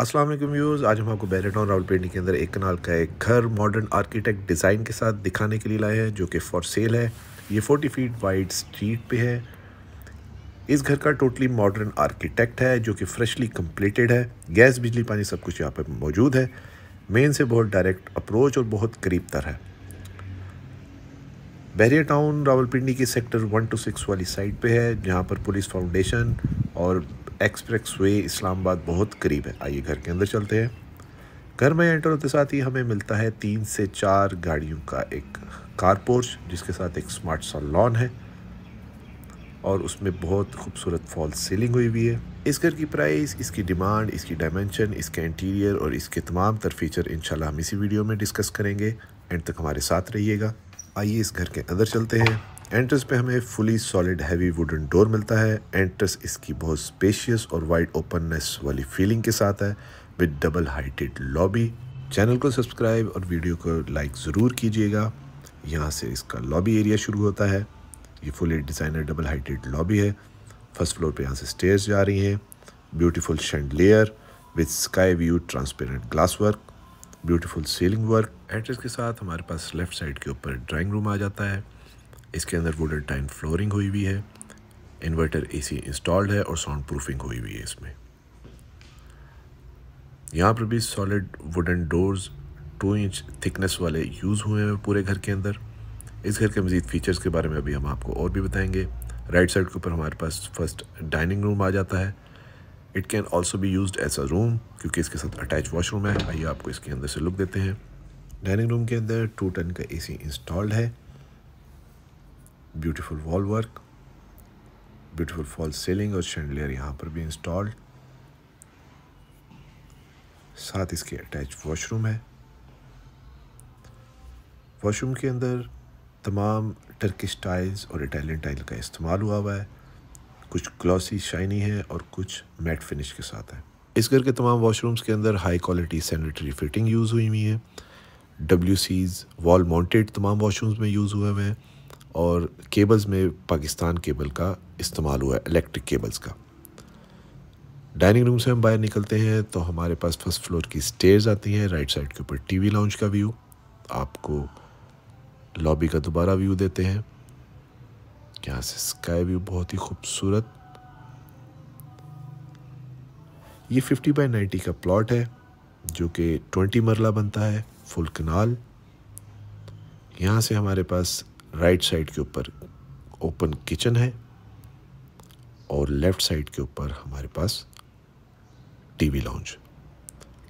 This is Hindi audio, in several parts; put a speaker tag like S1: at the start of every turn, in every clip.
S1: अस्सलाम वालेकुम व्यूज़ आज हम आपको बैरेटॉन रावलपिंडी के अंदर एक कनाल का एक घर मॉडर्न आर्किटेक्ट डिज़ाइन के साथ दिखाने के लिए लाए हैं, जो कि फॉर सेल है। ये 40 फीट वाइड स्ट्रीट पे है। इस घर का टोटली मॉडर्न आर्किटेक्ट है, जो कि फ्रेशली कंप्लीटेड है। गैस, बिजली, पानी सब कुछ यहाँ पर मौजूद है। मेन से बहुत डायरेक्ट अप्रोच और बहुत करीब तर है। बैरिया टाउन रावलपिंडी के सेक्टर वन टू सिक्स वाली साइड पे है, जहाँ पर पुलिस फाउंडेशन और एक्सप्रेस वे इस्लामाबाद बहुत करीब है। आइए घर के अंदर चलते हैं। घर में एंटर होते साथ ही हमें मिलता है तीन से चार गाड़ियों का एक कार पोर्च, जिसके साथ एक स्मार्ट सा लॉन है। और उसमें बहुत खूबसूरत फॉल सीलिंग हुई हुई है। इस घर की प्राइस, इसकी डिमांड, इसकी डायमेंशन, इसके इंटीरियर और इसके तमाम तर फीचर इंशाल्लाह हम इसी वीडियो में डिस्कस करेंगे। एंड तक हमारे साथ रहिएगा। आइए इस घर के अंदर चलते हैं। एंट्रेंस पे हमें fully solid heavy wooden door मिलता है। एंट्रेंस इसकी बहुत स्पेशियस और वाइड ओपननेस वाली फीलिंग के साथ है। With double heighted lobby channel को सब्सक्राइब और वीडियो को लाइक ज़रूर कीजिएगा। यहाँ से इसका लॉबी एरिया शुरू होता है। ये fully designer double heighted lobby है। फ़र्स्ट फ्लोर पे यहाँ से स्टेयर्स जा रही हैं। Beautiful chandelier with sky view transparent glass work beautiful ceiling work entrance के साथ हमारे पास लेफ़्ट साइड के ऊपर ड्राइंग रूम आ जाता है। इसके अंदर वुडन टाइन फ्लोरिंग हुई हुई है, इन्वर्टर एसी इंस्टॉल्ड है और साउंड प्रूफिंग हुई हुई है इसमें। यहाँ पर भी solid wooden doors two inch thickness वाले यूज़ हुए हैं पूरे घर के अंदर। इस घर के मज़ीद फ़ीचर्स के बारे में अभी हम आपको और भी बताएँगे। राइट साइड के ऊपर हमारे पास फ़र्स्ट डाइनिंग रूम आ जाता है। It can also be use as a room क्योंकि इसके साथ अटैच वॉशरूम है। आइए आपको इसके अंदर से लुक देते हैं। डाइनिंग रूम के अंदर टू टन का एसी इंस्टॉल्ड है। Beautiful wall work, beautiful fall ceiling और शेंडलियर यहाँ पर भी इंस्टॉल्ड साथ इसके अटैच वॉशरूम है। वॉशरूम के अंदर तमाम टर्किश टाइल्स और इटालियन टाइल का इस्तेमाल हुआ हुआ है। कुछ ग्लॉसी शाइनी है और कुछ मैट फिनिश के साथ है। इस घर के तमाम वॉशरूम्स के अंदर high quality sanitary fitting use हुई हुई है। डब्ल्यू सीज वॉल माउंटेड तमाम वॉशरूम्स में यूज़ हुए हुए हैं। और केबल्स में पाकिस्तान केबल का इस्तेमाल हुआ है इलेक्ट्रिक केबल्स का। डाइनिंग रूम से हम बाहर निकलते हैं तो हमारे पास फ़र्स्ट फ्लोर की स्टेयर्स आती हैं राइट साइड के ऊपर टीवी लाउंज का व्यू आपको लॉबी का दोबारा व्यू देते हैं। यहाँ से स्काई व्यू बहुत ही खूबसूरत। ये 50 बाई 90 का प्लॉट है, जो कि 20 मरला बनता है फुल कनाल यहाँ से हमारे पास राइट साइड के ऊपर ओपन किचन है और लेफ़्ट साइड के ऊपर हमारे पास टीवी लाउंज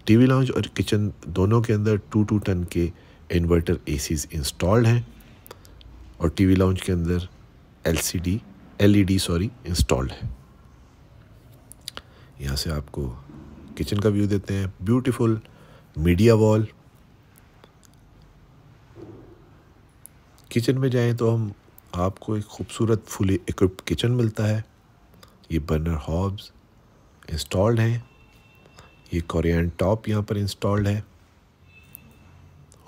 S1: टीवी लाउंज और किचन दोनों के अंदर टू टू टन के इन्वर्टर एसीज इंस्टॉल्ड हैं और टीवी लाउंज के अंदर एलसीडी एलईडी सॉरी इंस्टॉल्ड है। यहाँ से आपको किचन का व्यू देते हैं। ब्यूटीफुल मीडिया वॉल किचन में जाएँ तो हम, आपको एक खूबसूरत फुली इक्विप्ड किचन मिलता है। ये बर्नर हॉब्स इंस्टॉल्ड हैं। ये कोरियन टॉप यहाँ पर इंस्टॉल्ड है।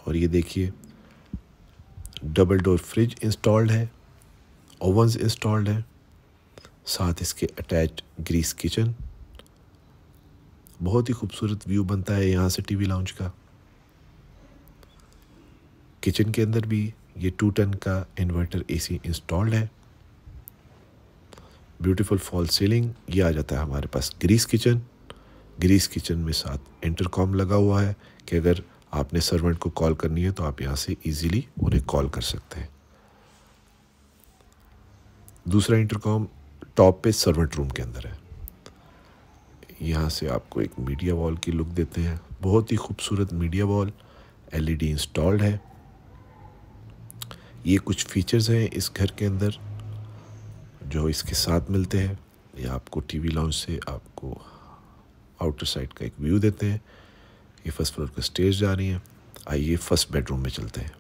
S1: और ये देखिए डबल डोर फ्रिज इंस्टॉल्ड है ओवंस इंस्टॉल्ड है, साथ इसके अटैच ग्रीस किचन बहुत ही खूबसूरत व्यू बनता है यहाँ से टीवी लाउंज का। किचन के अंदर भी ये टू टन का इन्वर्टर एसी इंस्टॉल्ड है। ब्यूटीफुल फॉल सीलिंग ये आ जाता है हमारे पास ग्रीस किचन ग्रीस किचन में साथ इंटरकॉम लगा हुआ है कि अगर आपने सर्वेंट को कॉल करनी है तो आप यहाँ से इजीली उन्हें कॉल कर सकते हैं। दूसरा इंटरकॉम टॉप पे सर्वेंट रूम के अंदर है। यहाँ से आपको एक मीडिया वॉल की लुक देते हैं। बहुत ही खूबसूरत मीडिया वॉल एलईडी इंस्टॉल्ड है। ये कुछ फीचर्स हैं इस घर के अंदर जो इसके साथ मिलते हैं। ये आपको टीवी लाउंज से आपको आउटर साइड का एक व्यू देते हैं। ये फ़र्स्ट फ्लोर का स्टेज जा रही है। आइए फ़र्स्ट बेडरूम में चलते हैं।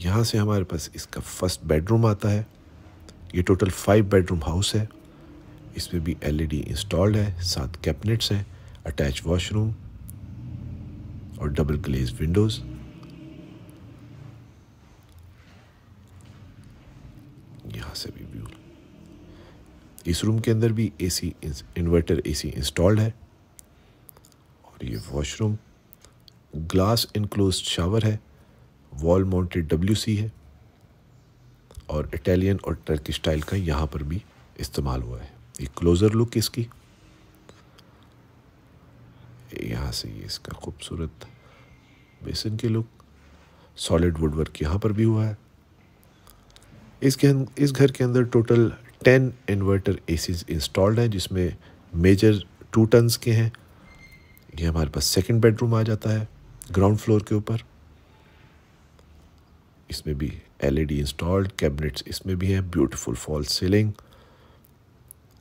S1: यहाँ से हमारे पास इसका फ़र्स्ट बेडरूम आता है। ये टोटल फाइव बेडरूम हाउस है। इसमें भी एलईडी इंस्टॉल्ड है, सात कैबिनेट्स हैं अटैच वॉशरूम और डबल ग्लेज विंडोज़ यहाँ से भी व्यू इस रूम के अंदर भी एसी इन्वर्टर एसी इंस्टॉल्ड है। और ये वॉशरूम ग्लास इनक्लोज शावर है वॉल माउंटेड डब्ल्यू सी है। और इटालियन और टर्की स्टाइल का यहाँ पर भी इस्तेमाल हुआ है। ये क्लोज़र लुक इसकी। यहाँ से ये इसका खूबसूरत बेसन के लुक सॉलिड वुड वर्क यहाँ पर भी हुआ है। इसके इस घर के अंदर total ten inverter ACs installed हैं, जिसमें मेजर टू टन्स के हैं। ये हमारे पास सेकंड बेडरूम आ जाता है ग्राउंड फ्लोर के ऊपर। इसमें भी एलईडी इंस्टॉल्ड कैबिनेट्स इसमें भी हैं ब्यूटीफुल फॉल सीलिंग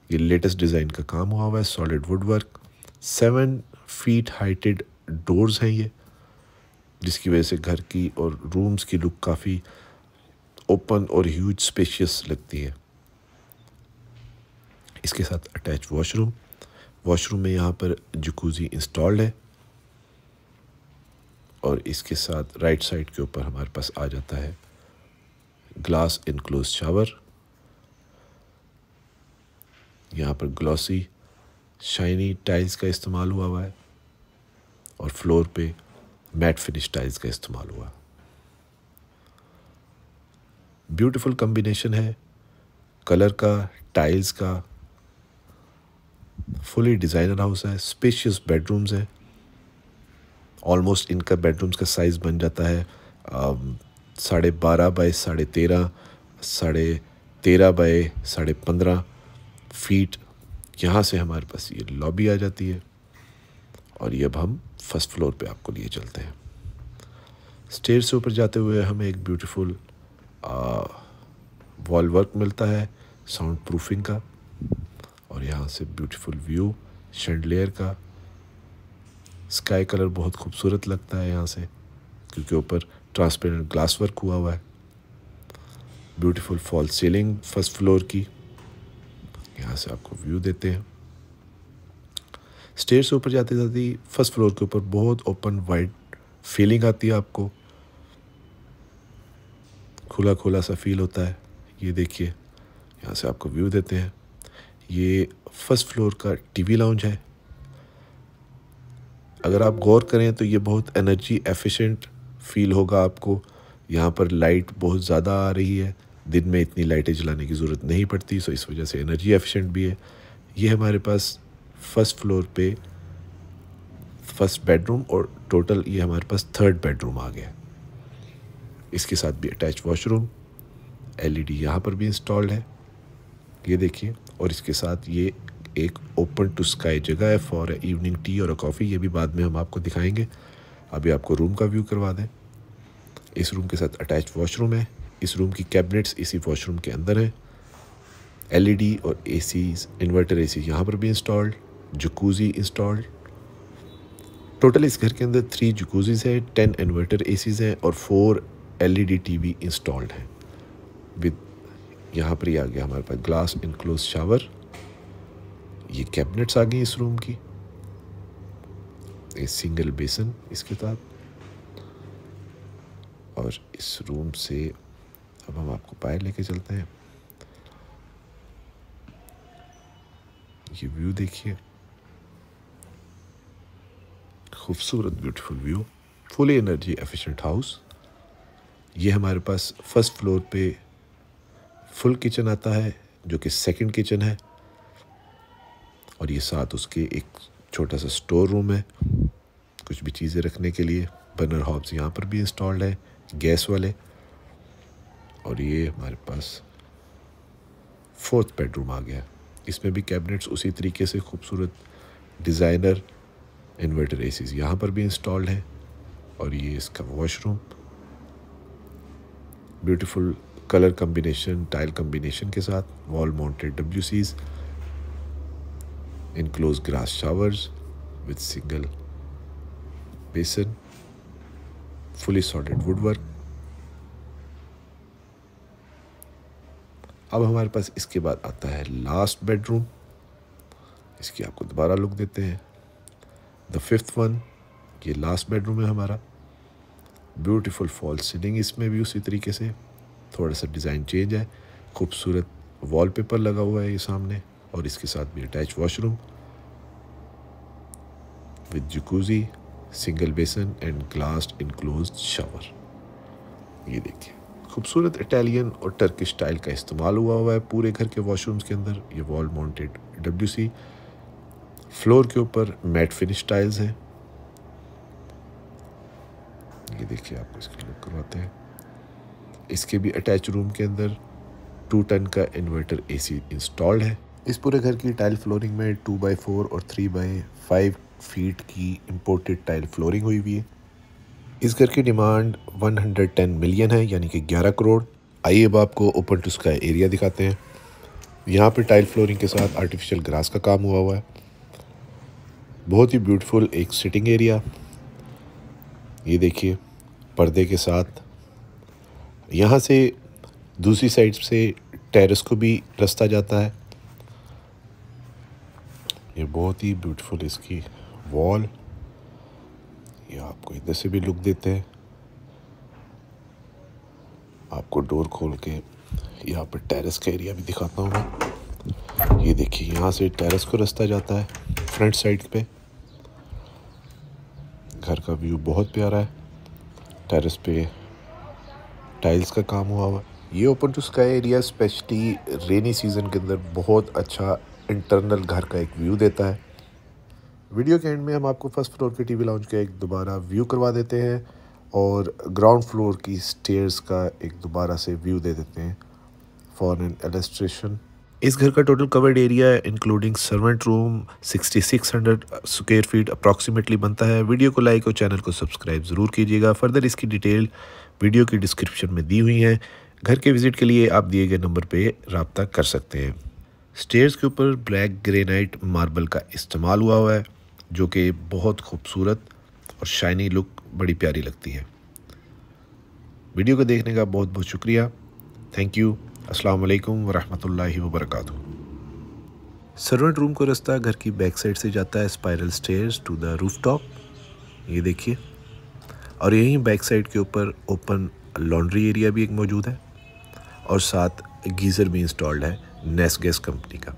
S1: ये लेटेस्ट डिज़ाइन का काम हुआ हुआ है solid wood work seven feet heighted doors हैं ये, जिसकी वजह से घर की और रूम्स की लुक काफ़ी ओपन और ह्यूज स्पेशियस लगती है। इसके साथ अटैच वॉशरूम वॉशरूम में यहाँ पर जकूज़ी इंस्टॉल्ड है। और इसके साथ राइट साइड के ऊपर हमारे पास आ जाता है ग्लास इनक्लोज शावर यहाँ पर ग्लॉसी शाइनी टाइल्स का इस्तेमाल हुआ हुआ है। और फ्लोर पे मैट फिनिश टाइल्स का इस्तेमाल हुआ। ब्यूटीफुल कम्बिनेशन है। कलर का टाइल्स का फुली डिज़ाइनर हाउस है स्पेशियस बेडरूम्स है। ऑलमोस्ट इनका बेडरूम्स का साइज़ बन जाता है साढ़े बारह बाई साढ़े तेरह साढ़े तेरह बाई साढ़े पंद्रह फीट यहाँ से हमारे पास ये लॉबी आ जाती है और ये अब हम फ़र्स्ट फ्लोर पे आपको लिए चलते हैं। स्टेज से ऊपर जाते हुए हमें एक ब्यूटीफुल वॉल वर्क मिलता है साउंड प्रूफिंग का। और यहाँ से ब्यूटीफुल व्यू शेंडलेयर का। स्काई कलर बहुत खूबसूरत लगता है यहाँ से, क्योंकि ऊपर ट्रांसपेरेंट ग्लास वर्क हुआ हुआ है। Beautiful fall ceiling first floor की। यहाँ से आपको व्यू देते हैं। स्टेज से ऊपर जाते जाते फ़र्स्ट फ्लोर के ऊपर बहुत ओपन वाइड फीलिंग आती है आपको। खुला खुला सा फील होता है। ये देखिए, यहाँ से आपको व्यू देते हैं। ये फ़र्स्ट फ्लोर का टीवी लाउंज है। अगर आप गौर करें तो ये बहुत एनर्जी एफिशिएंट फील होगा आपको। यहाँ पर लाइट बहुत ज़्यादा आ रही है। दिन में इतनी लाइटें जलाने की ज़रूरत नहीं पड़ती सो इस वजह से एनर्जी एफिशिएंट भी है। ये हमारे पास फ़र्स्ट फ्लोर पे फ़र्स्ट बेडरूम और टोटल ये हमारे पास थर्ड बेडरूम आ गया। इसके साथ भी अटैच वॉशरूम एलईडी यहाँ पर भी इंस्टॉल्ड है। ये देखिए। और इसके साथ ये एक ओपन टू स्काई जगह है फॉर इवनिंग टी और कॉफ़ी ये भी बाद में हम आपको दिखाएँगे। अभी आपको रूम का व्यू करवा दें। इस रूम के साथ अटैच वॉशरूम है। इस रूम की कैबिनेट्स इसी वॉशरूम के अंदर हैं। एलईडी और एसीज इन्वर्टर एसी यहाँ पर भी इंस्टॉल्ड जकूज़ी इंस्टॉल्ड टोटल इस घर के अंदर थ्री जकूज़ीज हैं टेन इन्वर्टर एसीज हैं और फोर एलईडी टीवी इंस्टॉल्ड हैं। विद यहाँ पर ही आ गया हमारे पास ग्लास इनक्लोज शावर ये कैबिनेट्स आ गई इस रूम की। एक सिंगल बेसन इसके साथ। और इस रूम से अब हम आपको बाहर लेके चलते हैं। ये व्यू देखिए। खूबसूरत beautiful view fully energy efficient house ये हमारे पास फ़र्स्ट फ्लोर पे फुल किचन आता है, जो कि सेकंड किचन है। और ये साथ उसके एक छोटा सा स्टोर रूम है, कुछ भी चीज़ें रखने के लिए। बर्नर हॉब्स यहाँ पर भी इंस्टॉल्ड है, गैस वाले। और ये हमारे पास फोर्थ बेडरूम आ गया। इसमें भी कैबिनेट्स उसी तरीके से खूबसूरत डिज़ाइनर इन्वर्टर एसीज यहाँ पर भी इंस्टॉल्ड है। और ये इसका washroom beautiful colour combination tile combination के साथ wall mounted W Cs enclosed grass showers with single basin, fully sorted woodwork. अब हमारे पास इसके बाद आता है लास्ट बेडरूम इसकी आपको दोबारा लुक देते हैं। द फिफ्थ वन ये लास्ट बेडरूम है हमारा। ब्यूटीफुल फॉल सीलिंग इसमें भी उसी तरीके से। थोड़ा सा डिज़ाइन चेंज है, खूबसूरत वॉलपेपर लगा हुआ है ये सामने और इसके साथ भी attach washroom with Jacuzzi single basin and glass enclose shower ये देखिए, खूबसूरत इटालियन और टर्किश स्टाइल का इस्तेमाल हुआ हुआ है पूरे घर के वॉशरूम्स के अंदर। ये wall mounted W C floor के ऊपर मैट फिनिश टाइल्स हैं। ये देखिए, आपको इसकी लुक करवाते हैं। इसके भी अटैच रूम के अंदर टू टन का इन्वर्टर एसी इंस्टॉल्ड है। इस पूरे घर की टाइल फ्लोरिंग में टू बाई फोर और थ्री बाई फाइव फीट की इम्पोर्टेड टाइल फ्लोरिंग हुई हुई है। इस घर की डिमांड 110 मिलियन है, यानी कि 11 करोड़। आइए अब आपको ओपन टू स्काई एरिया दिखाते हैं। यहाँ पे टाइल फ्लोरिंग के साथ आर्टिफिशियल ग्रास का काम हुआ हुआ है। बहुत ही ब्यूटीफुल एक सिटिंग एरिया ये देखिए, पर्दे के साथ यहाँ से दूसरी साइड से टेरेस को भी रास्ता जाता है। ये बहुत ही ब्यूटीफुल इसकी वॉल ये आपको इधर से भी लुक देते हैं। आपको डोर खोल के यहाँ पर टेरेस का एरिया भी दिखाता हूँ मैं। ये देखिए, यहाँ से टेरेस को रास्ता जाता है फ्रंट साइड पे। घर का व्यू बहुत प्यारा है। टेरेस पे टाइल्स का काम हुआ हुआ। ये open to sky area, specially rainy season के अंदर बहुत अच्छा इंटरनल घर का एक व्यू देता है। वीडियो के एंड में हम आपको फ़र्स्ट फ्लोर के टीवी लाउंज का एक दोबारा व्यू करवा देते हैं और ग्राउंड फ्लोर की स्टेयर्स का एक दोबारा से व्यू दे देते हैं फॉर एन एलस्ट्रेशन इस घर का total covered area including servant room 6600 square feet approximately बनता है। वीडियो को लाइक और चैनल को सब्सक्राइब ज़रूर कीजिएगा। फर्दर इसकी डिटेल वीडियो की डिस्क्रिप्शन में दी हुई हैं। घर के विज़िट के लिए आप दिए गए नंबर पर रबता कर सकते हैं। स्टेयर्स के ऊपर ब्लैक ग्रेनाइट मार्बल का इस्तेमाल हुआ हुआ है, जो कि बहुत खूबसूरत और शाइनी लुक बड़ी प्यारी लगती है। वीडियो को देखने का बहुत बहुत शुक्रिया। थैंक यू अस्सलाम वालेकुम वरहमतुल्लाहि वबरकातुहू। सर्वेंट रूम को रास्ता घर की बैक साइड से जाता है spiral stairs to the roof top ये देखिए। और यहीं बैक साइड के ऊपर ओपन लॉन्ड्री एरिया भी एक मौजूद है और साथ गीज़र भी इंस्टॉल्ड है नेस गैस कंपनी का।